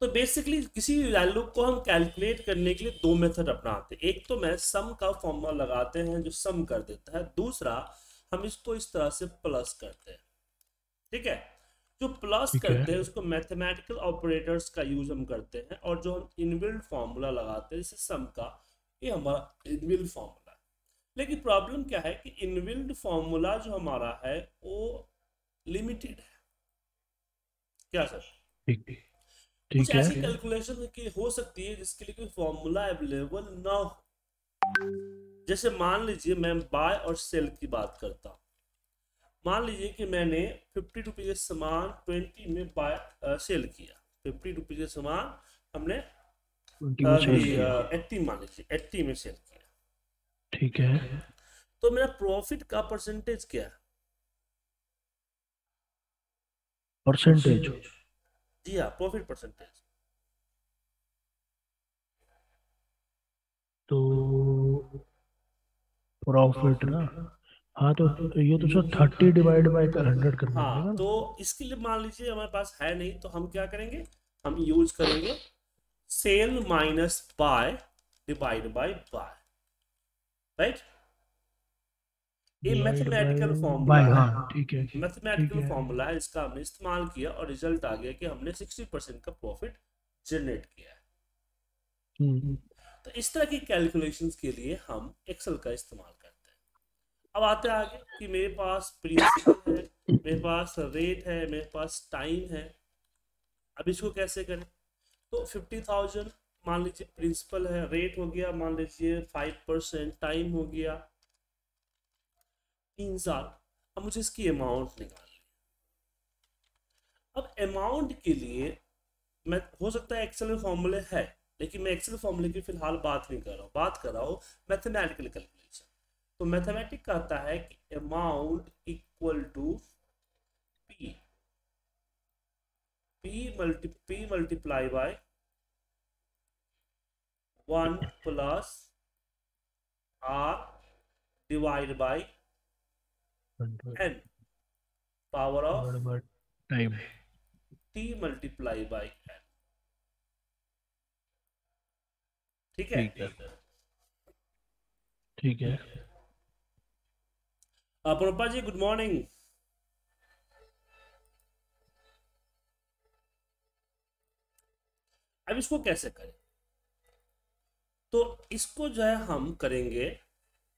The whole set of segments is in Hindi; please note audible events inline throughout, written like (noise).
तो बेसिकली किसी वैल्यू को हम कैलकुलेट करने के लिए दो मेथड अपनाते हैं। एक तो मैं सम का फॉर्मूला लगाते हैं जो सम कर देता है। दूसरा हम इसको इस तरह से प्लस करते हैं। ठीक है? जो प्लस करते हैं उसको मैथमेटिकल ऑपरेटर्स का यूज़ हम करते हैं और जो हम इनबिल्ड फॉर्मूला लगाते हैं जैसे सम का ये हमारा इनबिल्ड फॉर्मूला है। लेकिन प्रॉब्लम क्या है कि इनबिल्ड फॉर्मूला जो हमारा है वो लिमिटेड है। क्या सर? ठीक। कुछ ऐसी कैलकुलेशन की हो सकती है जिसके लिए कोई फॉर्मूला अवेलेबल ना हो। जैसे मान लीजिए मैं बाय और सेल की बात करता हूँ। मान लीजिए कि मैंने फिफ्टी रुपीज़ के सामान ट्वेंटी में बाय सेल किया। फिफ्टी रुपीज़ के सामान हमने एट्टी मान लीजिए एट्टी में सेल किया। ठीक है। तो मेरा प्रॉफिट का परसेंटेज क्या है? परसेंटेज जी हाँ प्रॉफिट परसेंटेज तो प्रॉफिट ना? हाँ तो, ये तो sir thirty divide by hundred करना हाँ तो इसके लिए मान लीजिए हमारे पास है नहीं तो हम क्या करेंगे? हम यूज़ करेंगे sell minus buy divide by by right ये मैथमेटिकल फॉर्मूला हाँ, ठीक है मैथमेटिकल फॉर्मूला है। इसका हमने इस्तेमाल किया और रिज़ल्ट आ गया कि हमने 60 परसेंट का प्रॉफिट जनरेट किया है। हम्म। तो इस तरह की कैलकुलेशंस के लिए हम एक्सेल का इस्तेमाल करते हैं। अब आते हैं आगे कि मेरे पास प्रिंसिपल है मेरे पास रेट है मेरे पास टाइम है। अब इसको कैसे करें? तो फिफ्टी थाउज़ेंड मान लीजिए प्रिंसिपल है रेट हो गया मान लीजिए फाइव परसेंट टाइम हो गया। तीन साल अब मुझे इसकी अमाउंट निकालनी अब अमाउंट के लिए मैं, हो सकता है एक्सेल में फॉर्मूले है, लेकिन मैं एक्सेल फॉर्मूले की फ़िलहाल बात नहीं कर रहा हूँ। बात कर रहा हूँ मैथमेटिकल कैलकुलेशन तो मैथमेटिक कहता है कि amount equal to P P multi P multiply by one plus R divide by n. Power of time? T multiply by n. ठीक है? ठीक है। प्रोपा जी गुड मॉर्निंग अब इसको कैसे करें? तो इसको जो है हम करेंगे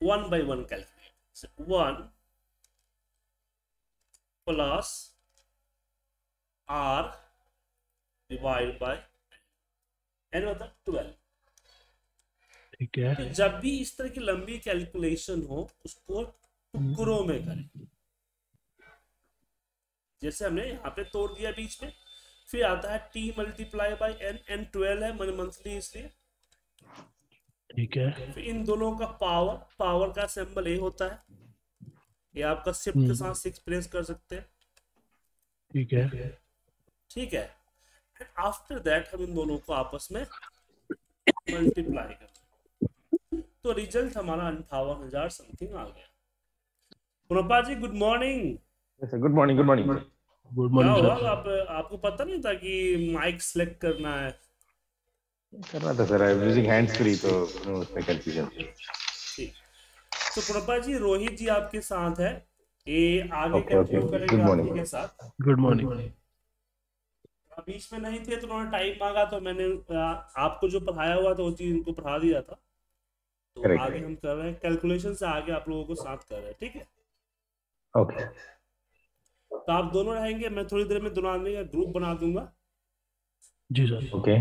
one by one calculate one plus R divide by N मतलब ट्वेल्व ठीक है। तो जब भी इस तरह की लंबी कैलकुलेशन हो उसको टुकड़ों में करें। जैसे हमने यहाँ पे तोड़ दिया बीच में फिर आता है T multiply by N N twelve है मन मंथली इसलिए। ठीक है। फिर इन दोनों का पावर पावर का सिंबल ए होता है। ये आपका शिफ्ट के हम्म। साथ सिक्स प्रेस कर सकते हैं। ठीक है। ठीक है। आफ्टर दैट हम इन दोनों को आपस में मल्टीप्लाई कर तो रिज़ल्ट हमारा अंठावन हज़ार समथिंग आ गया। पुनपा ji good morning good morning good morning good morning आप आपको पता नहीं था कि माइक सेलेक्ट करना है? करना था sir I using hands free तो उसमें कंफ्यूजन तो प्रणपा जी रोहित जी आपके साथ है। ये आगे कंटिन्यू करेंगे आपके साथ? गुड मॉर्निंग बीच में नहीं थे तो उन्होंने टाइम मांगा तो मैंने आपको जो पढ़ाया हुआ था वो चीज़ उनको पढ़ा दिया था। तो Correct. आगे हम कर रहे हैं। कैलकुलेशन से आगे आप लोगों को साथ कर रहे हैं ठीक है? ओके तो आप दोनों रहेंगे मैं थोड़ी देर में दोनों आदमी का ग्रुप बना दूँगा। जी सर। ओके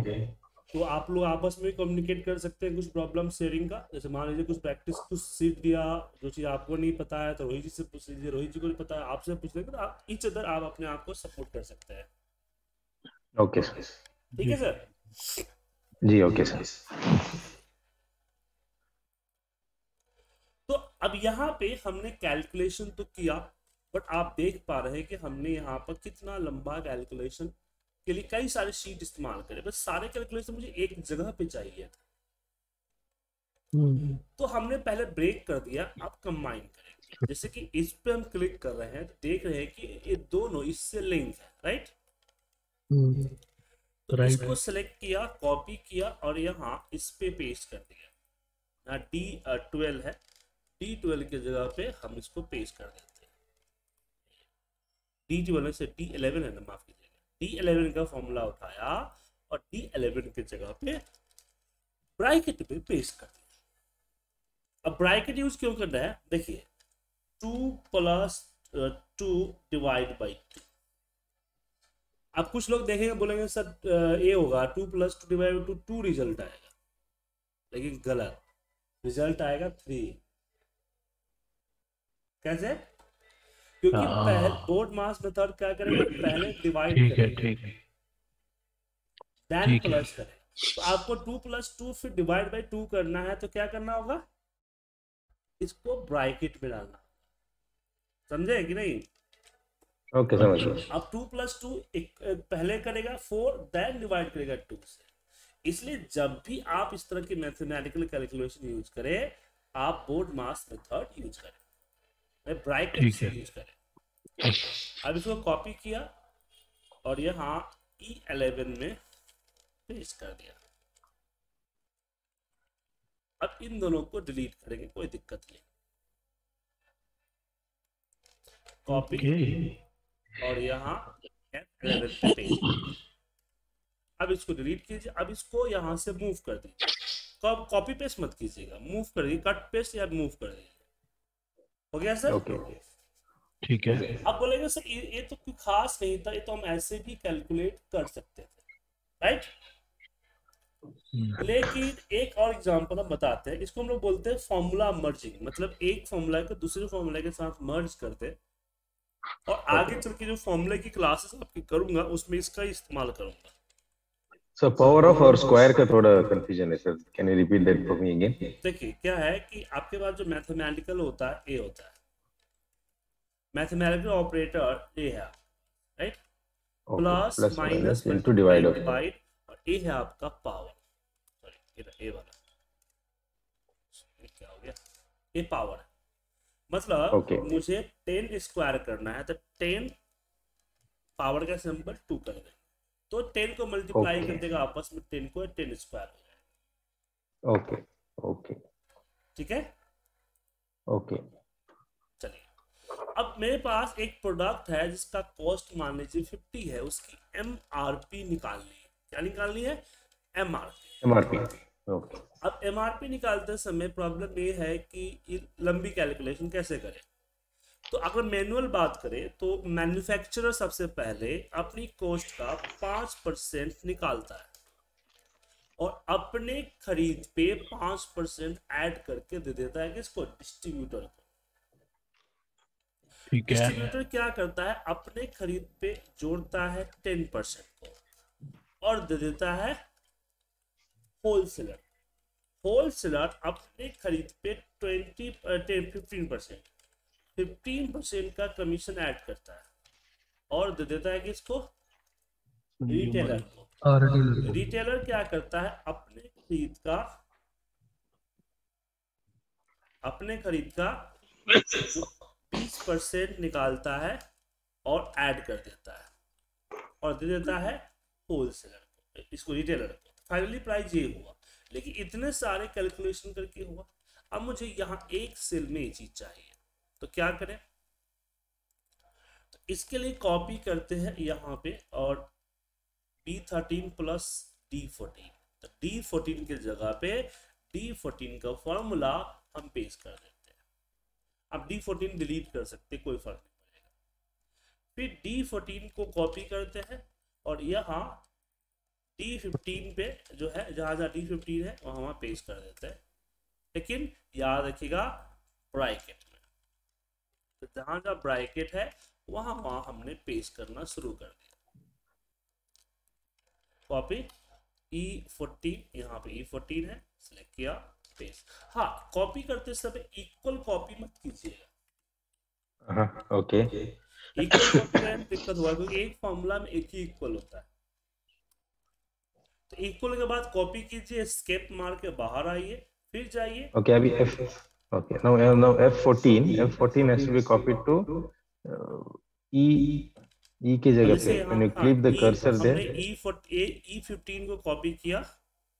तो आप लोग आपस में कम्युनिकेट कर सकते हैं कुछ प्रॉब्लम शेयरिंग का। जैसे मान लीजिए कुछ प्रैक्टिस कुछ सीख दिया जो चीज़ आपको नहीं पता है तो रोहित जी से पूछ लीजिए रोहित जी को नहीं पता है आपसे पूछ लेंगे तो आप इच अदर आप अपने आप को सपोर्ट कर सकते हैं। ओके सर ठीक है सर जी ओके सर तो अब यहाँ पे हमने कैलकुलेशन तो किया बट आप देख पा रहे हैं कि हमने यहाँ पर कितना लंबा कैलकुलेशन के लिए कई सारे शीट इस्तेमाल करें बस सारे कैलकुलेशन मुझे एक जगह पे चाहिए था। हम्म। तो हमने पहले ब्रेक कर दिया अब कंबाइन करें। जैसे कि इस पे हम क्लिक कर रहे हैं तो देख रहे हैं कि ये दोनों इससे लिंक है राइट हम्म। राइट इसको सेलेक्ट किया कॉपी किया और यहाँ इस पे पेस्ट कर दिया। यहाँ डी ट्वेल्व है। डी ट्वेल्व की जगह पे हम इसको पेस्ट कर देते हैं। डी ट्वेल्व से डी इलेवन है ना माफ़ डी इलेवन का फॉर्मूला उठाया और डी एलेवन की जगह पे ब्रैकेट में पेस्ट कर दिया। अब ब्रैकेट यूज़ क्यों करना है? देखिए two plus two divide by two अब कुछ लोग देखेंगे, बोलेंगे, सर ए होगा two plus two divide two two result आएगा। लेकिन गलत। रिज़ल्ट आएगा थ्री कैसे? क्योंकि। बोर्ड मास मेथड क्या करेगा पहले डिवाइड ठीक है ठीक है। देन प्लस करें। तो आपको टू प्लस टू फिर डिवाइड बाई टू करना है तो क्या करना होगा? इसको ब्रैकेट में डालना। समझे कि नहीं? Okay, समझ अब टू प्लस टू पहले करेगा फोर देन डिवाइड करेगा टू से। इसलिए जब भी आप इस तरह की मैथमेटिकल कैलकुलेशन यूज़ करें आप बोर्ड मास मेथड यूज़ करें। ब्रैकेट ठीक से यूज़ करें अब इसको कॉपी किया और यहाँ ई एलेवन में पेस्ट कर दिया। अब इन दोनों को डिलीट करेंगे कोई दिक्कत नहीं। कॉपी ओके और यहाँ F11 पे पेस्ट अब इसको डिलीट कीजिए। अब इसको यहाँ से मूव कर दीजिए। कॉपी पेस्ट मत कीजिएगा। मूव कर दीजिए। कट पेस्ट या मूव कर दीजिए। हो गया सर? Okay. ठीक है। अब बोलेंगे सर ये, ये तो कोई खास नहीं था ये तो हम ऐसे भी कैलकुलेट कर सकते थे। राइट हम्म, लेकिन एक और एग्जांपल हम बताते हैं। इसको हम लोग बोलते हैं फॉर्मूला मर्जिंग मतलब एक फॉर्मूला को दूसरे फॉर्मूला के साथ मर्ज करते हैं। और आगे चल के जो फॉर्मूला की क्लासेस आपकी करूँगा उसमें इसका इस्तेमाल करूँगा। So power of और square का थोड़ा confusion है sir. Can you repeat that for me again? देखिए क्या है कि आपके पास जो मैथमेटिकल होता है ए होता है। मैथमेटिकल ऑपरेटर ए है right plus Plus minus minus into divide of divide और ए है आपका पावर सॉरी ए वाला। ये क्या हो गया? ये पावर है। मतलब Okay. मुझे टेन स्क्वायर करना है तो टेन पावर का सिंबल टू कर देंगे तो टेन को मल्टीप्लाई Okay. कर देगा आपस में टेन को टेन स्क्वायर Okay. Okay. ठीक है Okay. चलिए अब मेरे पास एक प्रोडक्ट है जिसका कॉस्ट मान लीजिए फिफ्टी है उसकी एम आर पी निकालनी है क्या निकालनी है M R P MRP. Okay. अब एम आर पी निकालते समय प्रॉब्लम ये है कि लंबी कैलकुलेशन कैसे करें तो अगर मैनुअल बात करें तो मैन्युफैक्चरर सबसे पहले अपनी कॉस्ट का पाँच परसेंट निकालता है और अपने खरीद पे पाँच परसेंट ऐड करके दे देता है किसको डिस्ट्रीब्यूटर को। डिस्ट्रीब्यूटर क्या करता है? अपने खरीद पे जोड़ता है टेन परसेंट को और दे देता है होलसेलर होलसेलर अपने खरीद पे twenty fifteen percent. Fifteen percent का कमीशन ऐड करता है। और दे देता है किसको? रिटेलर को। रिटेलर क्या करता है? अपने खरीद का अपने खरीद का बीस परसेंट निकालता है और ऐड कर देता है। और दे देता है होलसेलर को इसको रिटेलर को। फाइनली प्राइस ये हुआ। लेकिन इतने सारे कैलकुलेशन करके हुआ। अब मुझे यहाँ एक सेल में ये चीज़ चाहिए। तो क्या करें? तो इसके लिए कॉपी करते हैं यहाँ पे और D thirteen plus D fourteen तो डी फोर्टीन की जगह पे डी फोर्टीन का फॉर्मूला हम पेश कर देते हैं। अब डी फोर्टीन डिलीट कर सकते कोई फ़र्क नहीं पड़ेगा। फिर डी फोर्टीन को कॉपी करते हैं और यहाँ डी फिफ्टीन पे जो है, जहाँ जहाँ डी फिफ्टीन है, वहाँ वहाँ पेश कर देते हैं। लेकिन याद रखिएगा ब्रैकेट तो जहाँ जहाँ ब्रैकेट है वहाँ वहाँ हमने पेश करना शुरू कर दिया कॉपी ई फोर्टीन यहाँ पे ई फोर्टीन है सिलेक्ट किया पेस्ट हाँ कॉपी करते समय इक्वल कॉपी मत कीजिएगा Uh-huh. इक्वल कॉपी में दिक्कत हुआ क्योंकि एक फॉर्मूला में एक ही इक्वल होता है तो इक्वल के बाद कॉपी कीजिए स्केप मार के बाहर आइए फिर जाइए ओके Okay. अभी. Okay. Now uh, now F14. F14 has to be copied to uh, E E की जगह पे यहाँ when you हाँ click the ई cursor हमने there E forty E fifteen को कॉपी किया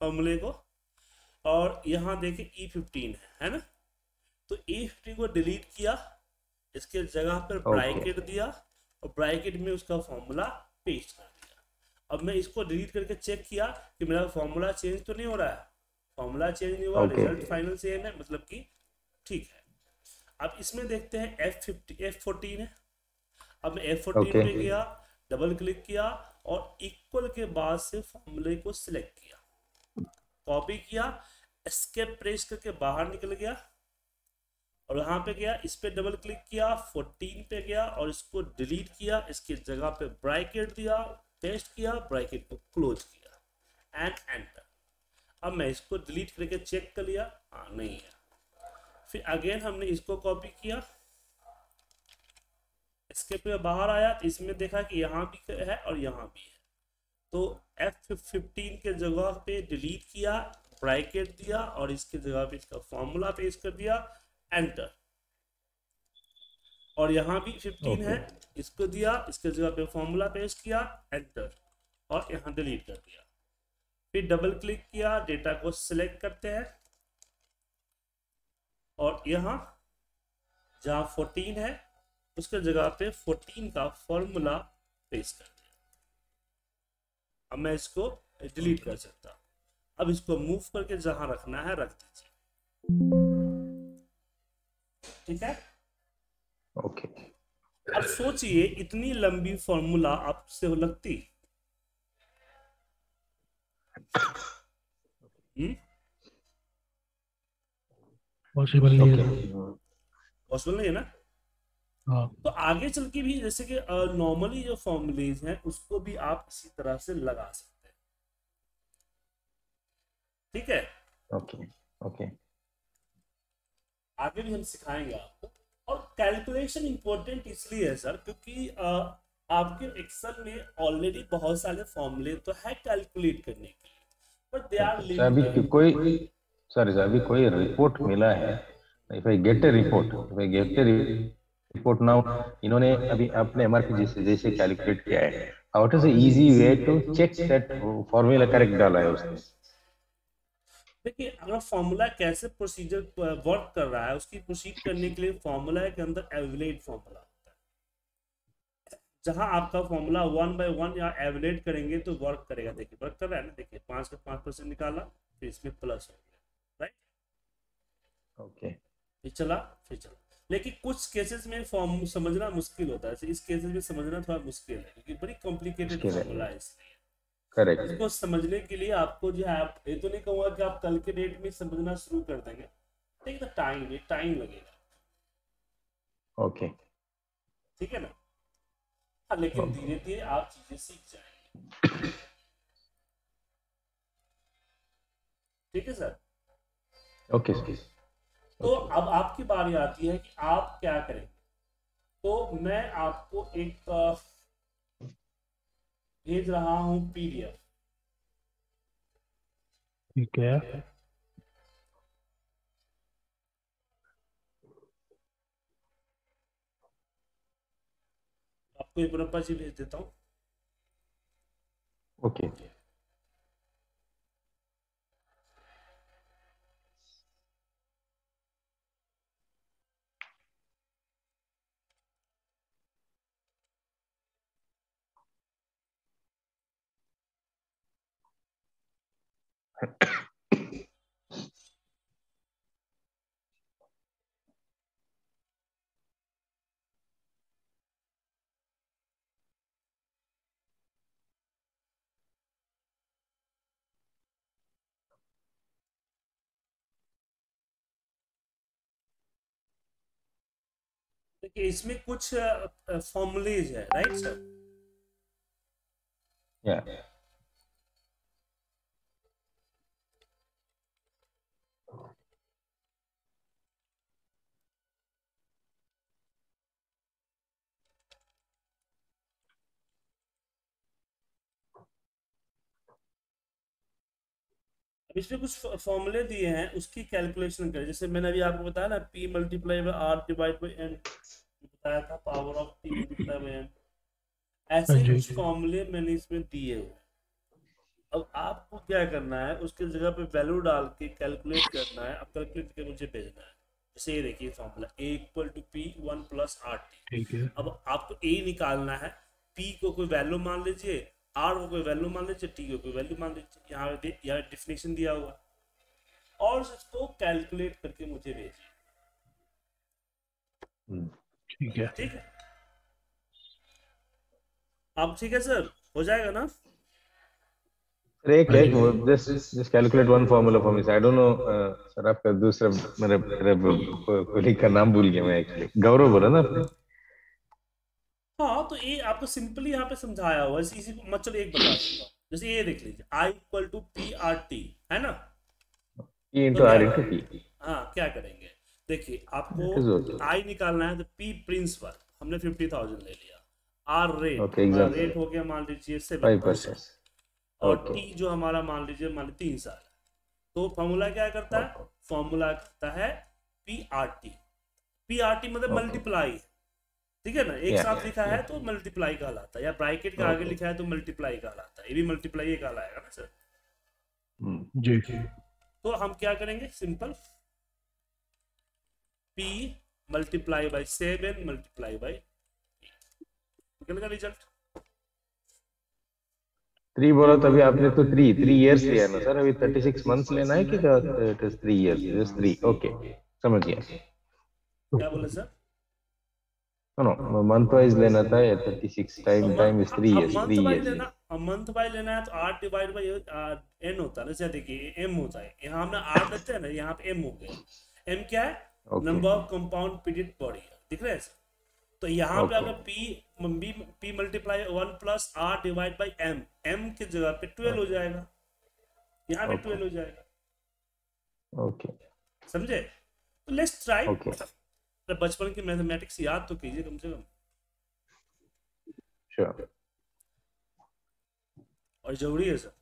फॉर्मूले को और यहाँ देखे ई फिफ्टीन है है ना तो ई फिफ्टीन को डिलीट किया इसके जगह पर Okay. दिया और ब्रैकेट में उसका फॉर्मूला पेस्ट कर दिया अब मैं इसको डिलीट करके चेक किया कि मेरा फॉर्मूला चेंज तो नहीं हो रहा है फॉर्मूला चेंज नहीं हुआ Okay. रिज़ल्ट फाइनल सेम है मतलब कि ठीक है। अब इसमें देखते हैं एफ़ फिफ्टी एफ़ फोर्टीन है। अब मैं एफ़ फोर्टीन Okay. पे गया डबल क्लिक किया और इक्वल के बाद से फॉर्मूले को सिलेक्ट किया। कॉपी किया एस्केप प्रेस करके बाहर निकल गया और यहाँ पे गया इस पे डबल क्लिक किया 14 पे गया और इसको डिलीट किया इसकी जगह पे ब्रैकेट दिया पेस्ट किया ब्रैकेट को क्लोज किया। एंड एंटर अब मैं इसको डिलीट करके चेक कर लिया। हाँ नहीं है। फिर अगेन हमने इसको कॉपी किया। इसके पे बाहर आया तो इसमें देखा कि यहाँ भी है और यहाँ भी है। तो एफ़ फिफ्टीन के जगह पे डिलीट किया ब्रैकेट दिया और इसके जगह पे इसका फॉर्मूला पेश कर दिया एंटर और यहाँ भी 15 है इसको दिया इसके जगह पे फॉर्मूला पेश किया एंटर और यहाँ डिलीट कर दिया। फिर डबल क्लिक किया डेटा को सिलेक्ट करते हैं। और यहाँ जहाँ 14 है उसके जगह पे 14 का फॉर्मूला पेस्ट कर दिया। अब मैं इसको डिलीट कर सकता अब इसको मूव करके जहाँ रखना है रख दीजिए। ठीक है? ओके अब सोचिए इतनी लंबी फॉर्मूला आपसे लगती। (coughs) हम्म? पॉसिबल नहीं है पॉसिबल नहीं है ना? हाँ। तो आगे चल के भी जैसे कि नॉर्मली जो फॉर्मूलेज हैं उसको भी आप इसी तरह से लगा सकते हैं। ठीक है? ओके ओके आगे भी हम सिखाएँगे आपको। और कैलकुलेशन इंपॉर्टेंट इसलिए है सर क्योंकि अ, आपके एक्सेल में ऑलरेडी बहुत सारे फॉर्मूले तो है कैलकुलेट करने के लिए। But they are sir sir अभी कोई रिपोर्ट मिला है? If I get a report if I get a report now इन्होंने अभी अपने एमआरपी से जैसे कैलकुलेट किया है what is the easy way to check that formula correct डाला है उसने। देखिए, अगर फॉर्मूला कैसे प्रोसीजर वर्क कर रहा है, उसकी प्रोसीड करने के लिए फॉर्मूला के अंदर एवलेट फॉर्मूला जहाँ आपका फॉर्मूला वन बाय वन या एवलेट करेंगे तो वर्क करेगा। देखिए वर्क कर रहा है ना? देखिए, पाँच का पाँच परसेंट निकाला, फिर इसमें प्लस हो गया। ओके। फिर चला फिर चला। लेकिन कुछ केसेस में फॉर्म समझना मुश्किल होता है। इस केसेस में समझना थोड़ा मुश्किल है क्योंकि बड़ी कॉम्प्लिकेटेड फॉर्मूला है। करेक्ट इसको समझने के लिए आपको जो है आप ये तो नहीं कहूँगा कि आप कल के डेट में समझना शुरू कर देंगे। टेक द टाइम ये टाइम लगेगा। ओके। ठीक है ना? हाँ लेकिन Okay. धीरे धीरे आप चीज़ें सीख जाएँगे। ठीक है सर? ओके। तो अब आपकी बारी आती है कि आप क्या करेंगे तो मैं आपको एक भेज रहा हूँ पीडीएफ ठीक है। आपको एक मुरब्बा जी भेज देता हूँ। ओके। देखिए इसमें कुछ फॉर्मुलेज है राइट सर? या अब इसमें कुछ फॉर्मूले दिए हैं उसकी कैलकुलेशन करें। जैसे मैंने अभी आपको बताया ना P multiply by R divide by N बताया था power of T multiply by N ऐसे हाँ कुछ फॉर्मूले मैंने इसमें दिए हुए अब आपको क्या करना है उसके जगह पे वैल्यू डाल के कैलकुलेट करना है अब कैलकुलेट करके मुझे भेजना है। जैसे ये देखिए formula A equal to P one plus R T है। अब आपको ए निकालना है पी को कोई वैल्यू मान लीजिए आर को कोई वैल्यू मान लीजिए टी को कोई वैल्यू मान लीजिए यहाँ पे यहाँ डिफिनेशन दिया हुआ। है। और इसको कैलकुलेट करके मुझे भेजिए हम्म, ठीक है। ठीक है? अब ठीक है सर हो जाएगा ना? एक एक just just calculate one formula for me I don't know sir आपका दूसरा मेरे मेरे कोलिग का नाम भूल गया मैं एक्चुअली गौरव बोला ना आपने? हाँ तो ये आपको सिंपली यहाँ पे समझाया हुआ है इसी को मैं चलो एक बता दूँगा। जैसे ये देख लीजिए I equal to P R T है ना? Into हाँ क्या करेंगे? देखिए आपको आई निकालना है तो पी प्रिंसिपल हमने फिफ्टी थाउज़ेंड ले लिया। R rate Okay, exactly. Rate हो गया मान लीजिए सेवन परसेंट और Okay. टी जो हमारा मान लीजिए मान लीजिए तीन साल। तो फॉर्मूला क्या करता है? फॉर्मूला करता है P R T P R T मतलब मल्टीप्लाई ठीक है ना? एक Yeah, साथ yeah, लिखा है तो मल्टीप्लाई कहलाता है या ब्रैकेट के आगे लिखा है तो मल्टीप्लाई कहलाता है ये भी मल्टीप्लाई कहलाएगा ना सर हम्म, जी तो हम क्या करेंगे? Simple p multiply by seven multiply by निकल गया रिज़ल्ट थ्री बोला तो अभी आपने तो थ्री थ्री इयर्स लिया ना सर अभी थर्टी सिक्स मंथ्स लेना है कि थ्री इयर्स थ्री ओके समझ गया। क्या बोले sir no no month wise लेना था या thirty six time time is three years three years लेना मंथ बाई लेना है तो आठ डिवाइड बाई एन होता है ना जैसे देखिए एम होता है। यहाँ हमने आठ लेते हैं ना यहाँ पे एम हो गया। एम क्या है? Number of compound period body दिख रहा है सर तो यहाँ पे अगर P B P multiply one plus R divide by M M की जगह पे ट्वेल्व हो जाएगा। यहाँ पे. ट्वेल्व हो जाएगा। ओके समझे? तो लेट्स ट्राई Okay. बचपन की मैथमेटिक्स याद तो कीजिए कम से कम और ज़रूरी है सर